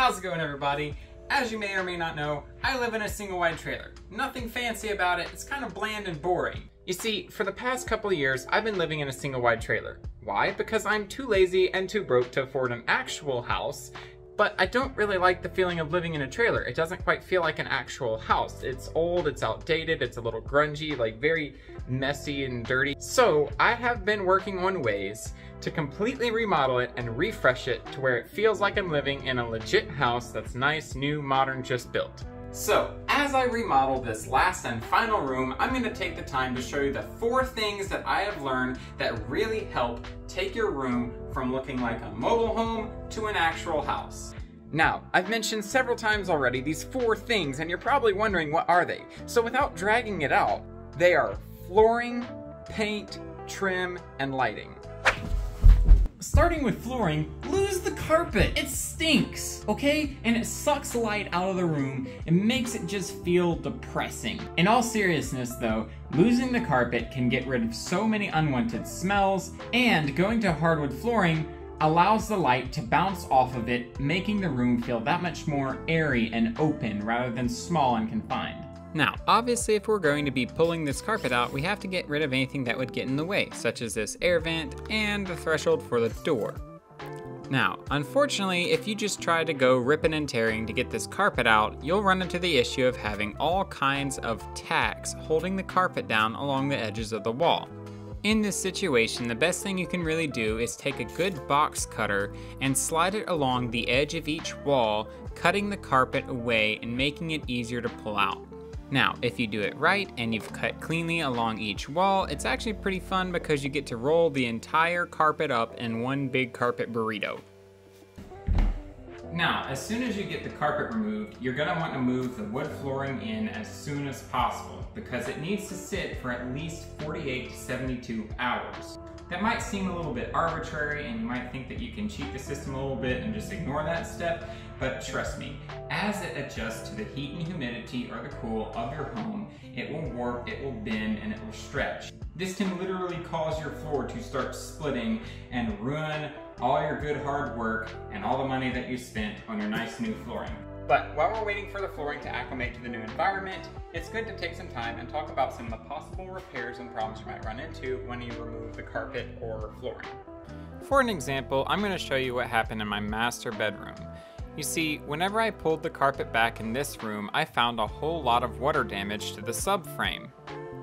How's it going everybody? As you may or may not know, I live in a single wide trailer. Nothing fancy about it, it's kind of bland and boring. You see, for the past couple of years, I've been living in a single wide trailer. Why? Because I'm too lazy and too broke to afford an actual house, but I don't really like the feeling of living in a trailer. It doesn't quite feel like an actual house. It's old, it's outdated, it's a little grungy, like very messy and dirty. So I have been working on ways to completely remodel it and refresh it to where it feels like I'm living in a legit house that's nice, new, modern, just built. So, as I remodel this last and final room, I'm going to take the time to show you the four things that I have learned that really help take your room from looking like a mobile home to an actual house. Now, I've mentioned several times already these four things, and you're probably wondering what are they. So without dragging it out, they are flooring, paint, trim, and lighting. Starting with flooring, lose the carpet. It stinks, okay? And it sucks light out of the room and makes it just feel depressing. In all seriousness though, losing the carpet can get rid of so many unwanted smells, and going to hardwood flooring allows the light to bounce off of it, making the room feel that much more airy and open rather than small and confined. Now, obviously if we're going to be pulling this carpet out, we have to get rid of anything that would get in the way, such as this air vent and the threshold for the door. Now, unfortunately, if you just try to go ripping and tearing to get this carpet out, you'll run into the issue of having all kinds of tacks holding the carpet down along the edges of the wall. In this situation, the best thing you can really do is take a good box cutter and slide it along the edge of each wall, cutting the carpet away and making it easier to pull out. Now, if you do it right and you've cut cleanly along each wall, it's actually pretty fun because you get to roll the entire carpet up in one big carpet burrito. Now, as soon as you get the carpet removed, you're gonna want to move the wood flooring in as soon as possible because it needs to sit for at least 48 to 72 hours. That might seem a little bit arbitrary and you might think that you can cheat the system a little bit and just ignore that step, but trust me, as it adjusts to the heat and humidity or the cool of your home, it will warp, it will bend, and it will stretch. This can literally cause your floor to start splitting and ruin all your good hard work and all the money that you spent on your nice new flooring. But while we're waiting for the flooring to acclimate to the new environment, it's good to take some time and talk about some of the possible repairs and problems you might run into when you remove the carpet or flooring. For an example, I'm going to show you what happened in my master bedroom. You see, whenever I pulled the carpet back in this room, I found a whole lot of water damage to the subframe.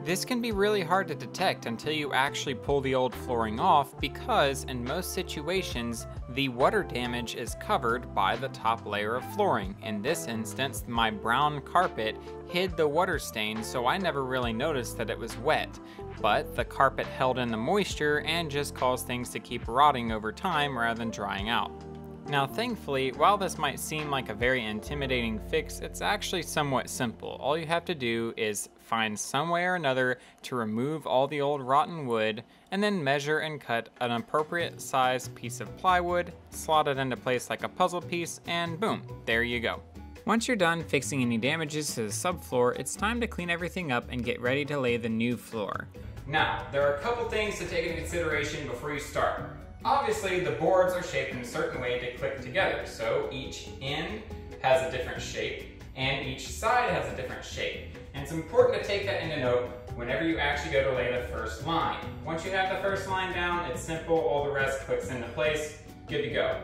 This can be really hard to detect until you actually pull the old flooring off because in most situations, the water damage is covered by the top layer of flooring. In this instance, my brown carpet hid the water stain so I never really noticed that it was wet, but the carpet held in the moisture and just caused things to keep rotting over time rather than drying out. Now thankfully, while this might seem like a very intimidating fix, it's actually somewhat simple. All you have to do is find some way or another to remove all the old rotten wood, and then measure and cut an appropriate size piece of plywood, slot it into place like a puzzle piece, and boom, there you go. Once you're done fixing any damages to the subfloor, it's time to clean everything up and get ready to lay the new floor. Now, there are a couple things to take into consideration before you start. Obviously, the boards are shaped in a certain way to click together, so each end has a different shape, and each side has a different shape. And it's important to take that into note whenever you actually go to lay the first line. Once you have the first line down, it's simple, all the rest clicks into place, good to go.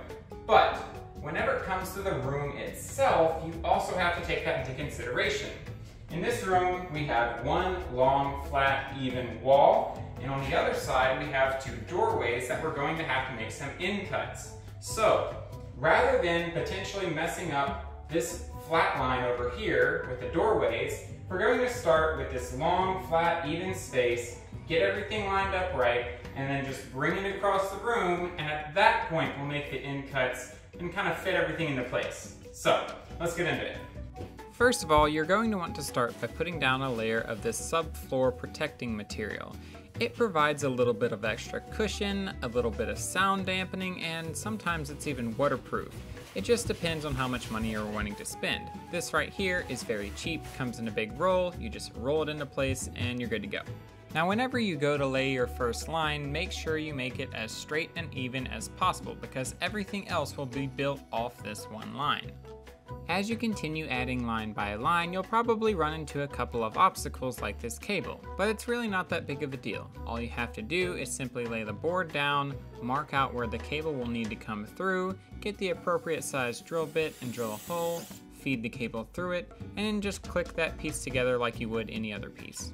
But whenever it comes to the room itself, you also have to take that into consideration. In this room, we have one long, flat, even wall, and on the other side, we have two doorways that we're going to have to make some in cuts. So, rather than potentially messing up this flat line over here with the doorways, we're going to start with this long, flat, even space, get everything lined up right, and then just bring it across the room, and at that point, we'll make the in cuts and kind of fit everything into place. So, let's get into it. First of all, you're going to want to start by putting down a layer of this subfloor protecting material. It provides a little bit of extra cushion, a little bit of sound dampening, and sometimes it's even waterproof. It just depends on how much money you're wanting to spend. This right here is very cheap, comes in a big roll, you just roll it into place and you're good to go. Now whenever you go to lay your first line, make sure you make it as straight and even as possible because everything else will be built off this one line. As you continue adding line by line, you'll probably run into a couple of obstacles like this cable, but it's really not that big of a deal. All you have to do is simply lay the board down, mark out where the cable will need to come through, get the appropriate size drill bit and drill a hole, feed the cable through it, and just click that piece together like you would any other piece.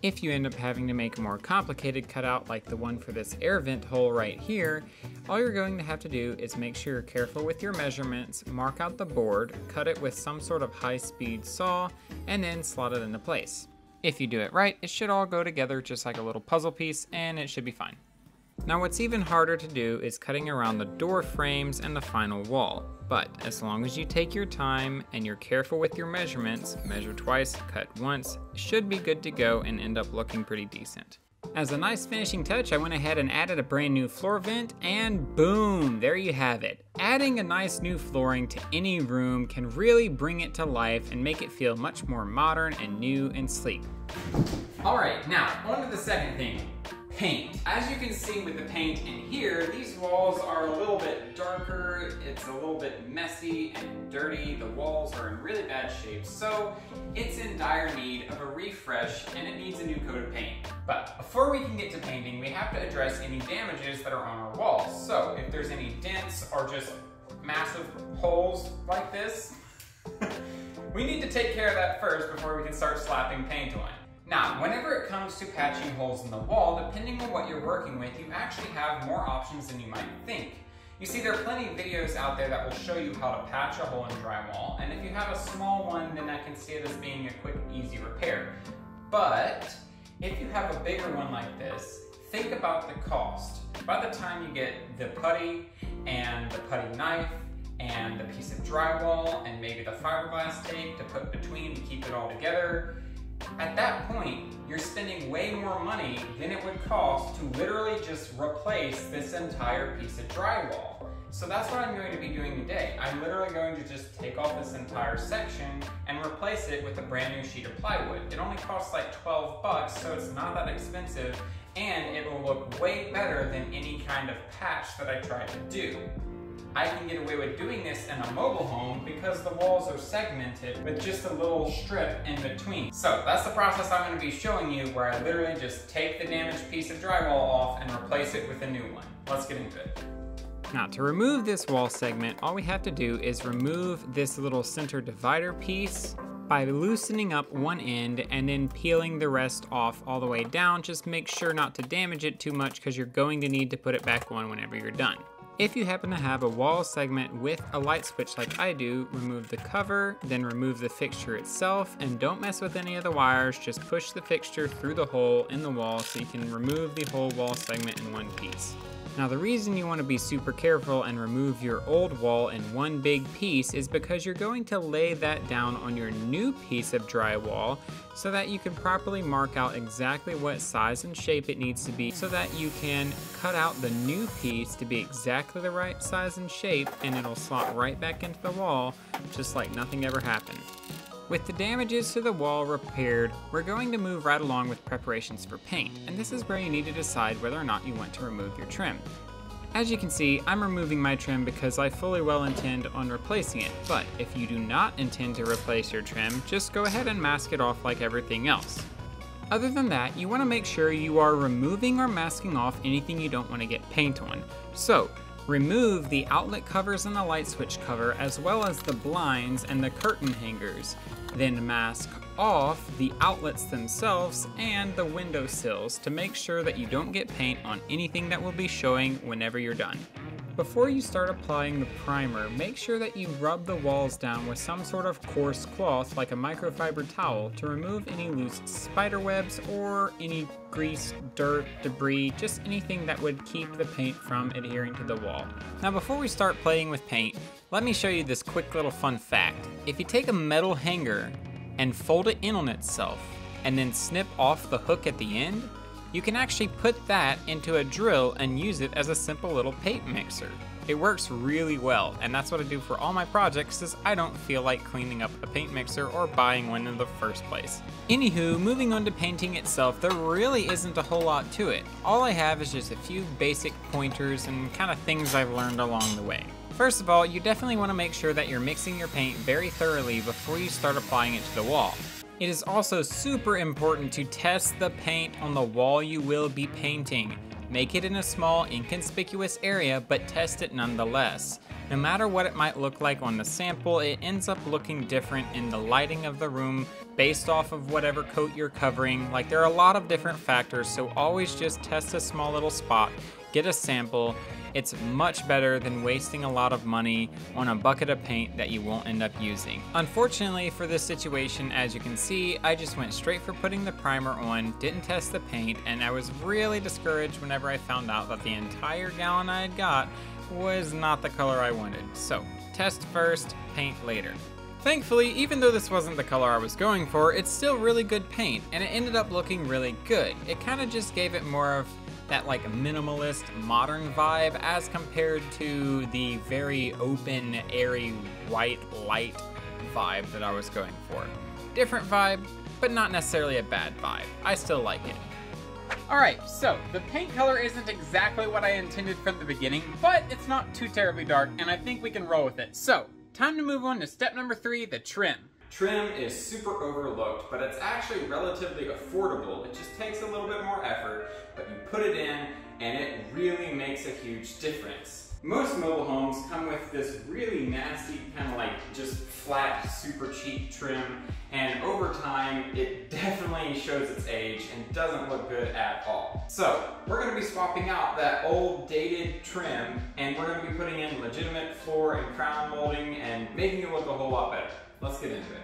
If you end up having to make a more complicated cutout like the one for this air vent hole right here, all you're going to have to do is make sure you're careful with your measurements, mark out the board, cut it with some sort of high-speed saw, and then slot it into place. If you do it right, it should all go together just like a little puzzle piece, and it should be fine. Now what's even harder to do is cutting around the door frames and the final wall. But as long as you take your time and you're careful with your measurements, measure twice, cut once, should be good to go and end up looking pretty decent. As a nice finishing touch, I went ahead and added a brand new floor vent and boom, there you have it. Adding a nice new flooring to any room can really bring it to life and make it feel much more modern and new and sleek. All right, now on to the second thing, paint. As you can see with the paint in here, these walls are a little bit darker, it's a little bit messy and dirty, the walls are in really bad shape, so it's in dire need of a refresh and it needs a new coat of paint. But before we can get to painting, we have to address any damages that are on our walls. So if there's any dents or just massive holes like this, we need to take care of that first before we can start slapping paint on. Now, whenever it comes to patching holes in the wall, depending on what you're working with, you actually have more options than you might think. You see, there are plenty of videos out there that will show you how to patch a hole in drywall, and if you have a small one, then I can see it as being a quick, easy repair. But, if you have a bigger one like this, think about the cost. By the time you get the putty and the putty knife and the piece of drywall and maybe the fiberglass tape to put between to keep it all together, at that point, you're spending way more money than it would cost to literally just replace this entire piece of drywall. So that's what I'm going to be doing today. I'm literally going to just take off this entire section and replace it with a brand new sheet of plywood. It only costs like 12 bucks, so it's not that expensive, and it will look way better than any kind of patch that I tried to do. I can get away with doing this in a mobile home because the walls are segmented with just a little strip in between. So that's the process I'm gonna be showing you where I literally just take the damaged piece of drywall off and replace it with a new one. Let's get into it. Now to remove this wall segment, all we have to do is remove this little center divider piece by loosening up one end and then peeling the rest off all the way down. Just make sure not to damage it too much because you're going to need to put it back on whenever you're done. If you happen to have a wall segment with a light switch like I do, remove the cover, then remove the fixture itself, and don't mess with any of the wires, just push the fixture through the hole in the wall so you can remove the whole wall segment in one piece. Now the reason you want to be super careful and remove your old wall in one big piece is because you're going to lay that down on your new piece of drywall so that you can properly mark out exactly what size and shape it needs to be so that you can cut out the new piece to be exactly the right size and shape and it'll slot right back into the wall just like nothing ever happened. With the damages to the wall repaired, we're going to move right along with preparations for paint, and this is where you need to decide whether or not you want to remove your trim. As you can see, I'm removing my trim because I fully well intend on replacing it, but if you do not intend to replace your trim, just go ahead and mask it off like everything else. Other than that, you want to make sure you are removing or masking off anything you don't want to get paint on. So, Remove the outlet covers and the light switch cover, as well as the blinds and the curtain hangers. Then mask off the outlets themselves and the window sills to make sure that you don't get paint on anything that will be showing whenever you're done. Before you start applying the primer, make sure that you rub the walls down with some sort of coarse cloth like a microfiber towel to remove any loose spider webs or any grease, dirt, debris, just anything that would keep the paint from adhering to the wall. Now before we start playing with paint, let me show you this quick little fun fact. If you take a metal hanger and fold it in on itself, and then snip off the hook at the end, you can actually put that into a drill and use it as a simple little paint mixer. It works really well, and that's what I do for all my projects since I don't feel like cleaning up a paint mixer or buying one in the first place. Anywho, moving on to painting itself, there really isn't a whole lot to it. All I have is just a few basic pointers and kind of things I've learned along the way. First of all, you definitely want to make sure that you're mixing your paint very thoroughly before you start applying it to the wall. It is also super important to test the paint on the wall you will be painting. Make it in a small, inconspicuous area, but test it nonetheless. No matter what it might look like on the sample, it ends up looking different in the lighting of the room based off of whatever coat you're covering. Like there are a lot of different factors, so always just test a small little spot, get a sample, it's much better than wasting a lot of money on a bucket of paint that you won't end up using. Unfortunately for this situation, as you can see, I just went straight for putting the primer on, didn't test the paint, and I was really discouraged whenever I found out that the entire gallon I had got was not the color I wanted. So, test first, paint later. Thankfully, even though this wasn't the color I was going for, it's still really good paint, and it ended up looking really good. It kind of just gave it more of that like minimalist modern vibe as compared to the very open, airy, white light vibe that I was going for. Different vibe, but not necessarily a bad vibe. I still like it. Alright, so the paint color isn't exactly what I intended from the beginning, but it's not too terribly dark, and I think we can roll with it. So, time to move on to step number three, the trim. Trim is super overlooked, but it's actually relatively affordable. It just takes a little bit more effort, but you put it in and it really makes a huge difference. Most mobile homes come with this really nasty, kind of like just flat, super cheap trim, and over time, it definitely shows its age and doesn't look good at all. So, we're gonna be swapping out that old dated trim, and we're gonna be putting in legitimate floor and crown molding and making it look a whole lot better. Let's get into it.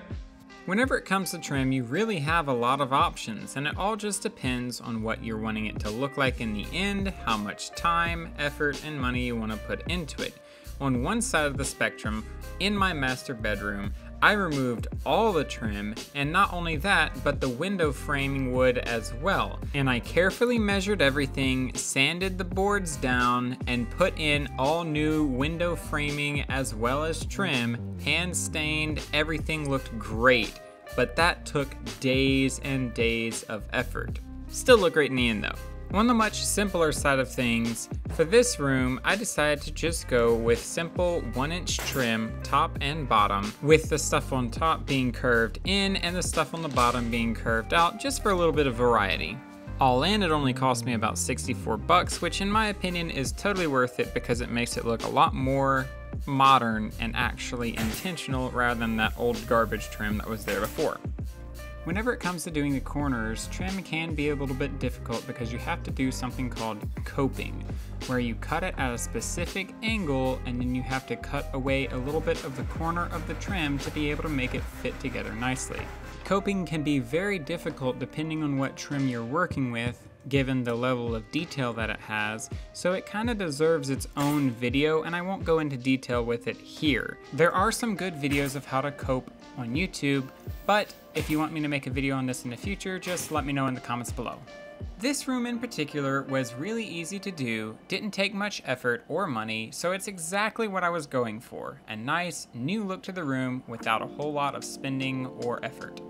Whenever it comes to trim, you really have a lot of options, and it all just depends on what you're wanting it to look like in the end, how much time, effort, and money you want to put into it. On one side of the spectrum, in my master bedroom, I removed all the trim, and not only that, but the window framing wood as well. And I carefully measured everything, sanded the boards down, and put in all new window framing as well as trim, hand stained, everything looked great. But that took days and days of effort. Still look great in the end though. On the much simpler side of things, for this room, I decided to just go with simple 1 inch trim, top and bottom, with the stuff on top being curved in and the stuff on the bottom being curved out, just for a little bit of variety. All in, it only cost me about 64 bucks, which in my opinion is totally worth it because it makes it look a lot more modern and actually intentional rather than that old garbage trim that was there before. Whenever it comes to doing the corners, trim can be a little bit difficult because you have to do something called coping, where you cut it at a specific angle and then you have to cut away a little bit of the corner of the trim to be able to make it fit together nicely. Coping can be very difficult depending on what trim you're working with, given the level of detail that it has, so it kind of deserves its own video and I won't go into detail with it here. There are some good videos of how to cope on YouTube, but if you want me to make a video on this in the future, just let me know in the comments below. This room in particular was really easy to do, didn't take much effort or money, so it's exactly what I was going for, a nice, new look to the room without a whole lot of spending or effort.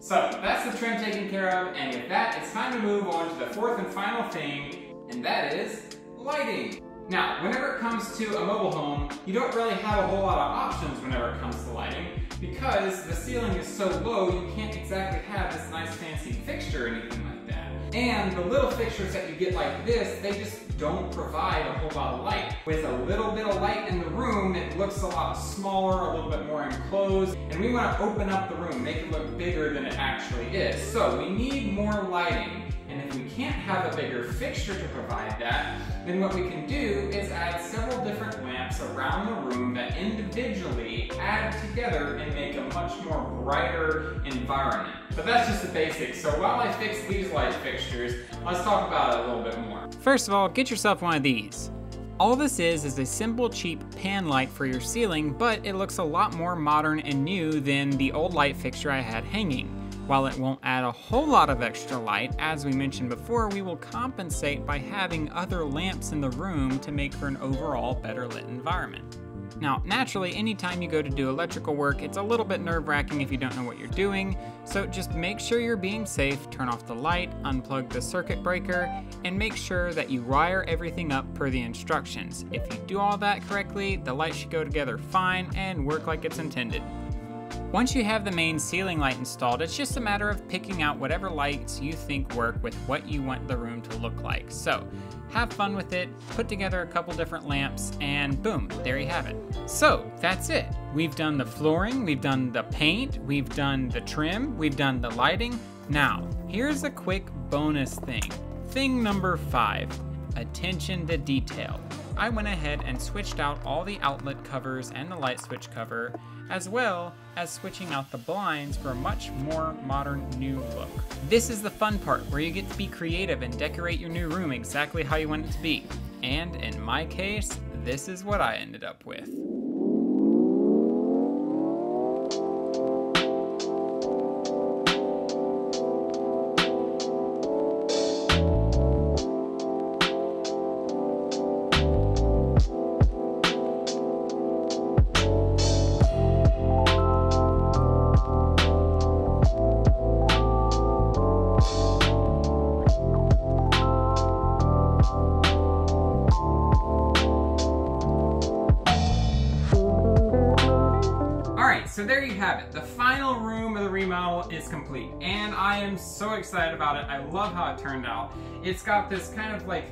So, that's the trim taken care of, and with that, it's time to move on to the fourth and final thing, and that is lighting. Now, whenever it comes to a mobile home, you don't really have a whole lot of options whenever it comes to lighting, because the ceiling is so low, you can't exactly have this nice fancy fixture or anything like that. And the little fixtures that you get like this, they just don't provide a whole lot of light. With a little bit of light in the room, it looks a lot smaller, a little bit more enclosed, and we want to open up the room, make it look bigger than it actually is. So we need more lighting. And if we can't have a bigger fixture to provide that, then what we can do is add several different lamps around the room that individually add together and make a much more brighter environment. But that's just the basics, so while I fix these light fixtures, let's talk about it a little bit more. First of all, get yourself one of these. All this is is a simple cheap pan light for your ceiling, but it looks a lot more modern and new than the old light fixture I had hanging. While it won't add a whole lot of extra light, as we mentioned before, we will compensate by having other lamps in the room to make for an overall better lit environment. Now, naturally, anytime you go to do electrical work, it's a little bit nerve wracking if you don't know what you're doing, so just make sure you're being safe, turn off the light, unplug the circuit breaker, and make sure that you wire everything up per the instructions. If you do all that correctly, the light should go together fine and work like it's intended. Once you have the main ceiling light installed, it's just a matter of picking out whatever lights you think work with what you want the room to look like. So have fun with it, put together a couple different lamps, and boom, there you have it. So that's it. We've done the flooring, we've done the paint, we've done the trim, we've done the lighting. Now, here's a quick bonus thing. Thing number five, attention to detail. I went ahead and switched out all the outlet covers and the light switch cover, as well as switching out the blinds for a much more modern new look. This is the fun part where you get to be creative and decorate your new room exactly how you want it to be. And in my case, this is what I ended up with. So there you have it. The final room of the remodel is complete, and I am so excited about it. I love how it turned out. It's got this kind of like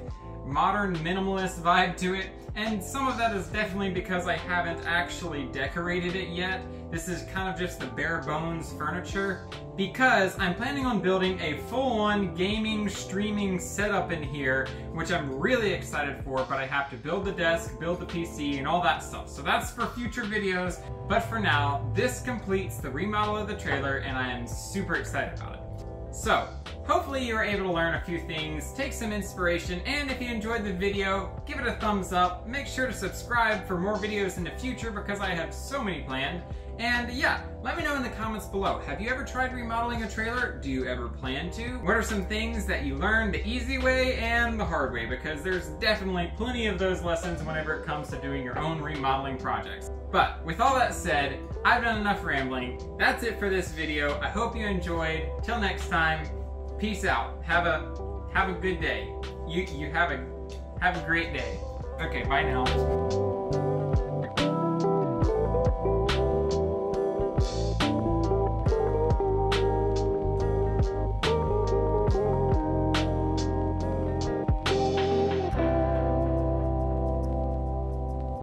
modern minimalist vibe to it, and some of that is definitely because I haven't actually decorated it yet. This is kind of just the bare bones furniture because I'm planning on building a full-on gaming streaming setup in here, which I'm really excited for, but I have to build the desk, build the PC, and all that stuff. So that's for future videos, but for now, this completes the remodel of the trailer, and I am super excited about it. So, hopefully you were able to learn a few things, take some inspiration, and if you enjoyed the video, give it a thumbs up. Make sure to subscribe for more videos in the future because I have so many planned. And yeah, let me know in the comments below. Have you ever tried remodeling a trailer? Do you ever plan to? What are some things that you learned the easy way and the hard way? Because there's definitely plenty of those lessons whenever it comes to doing your own remodeling projects. But with all that said, I've done enough rambling. That's it for this video. I hope you enjoyed. Till next time, peace out. Have a have a good day. You you have a have a great day. Okay, bye now.